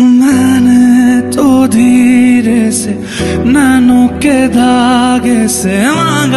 मैंने तो धीरे से नैनों के धागे से मांग।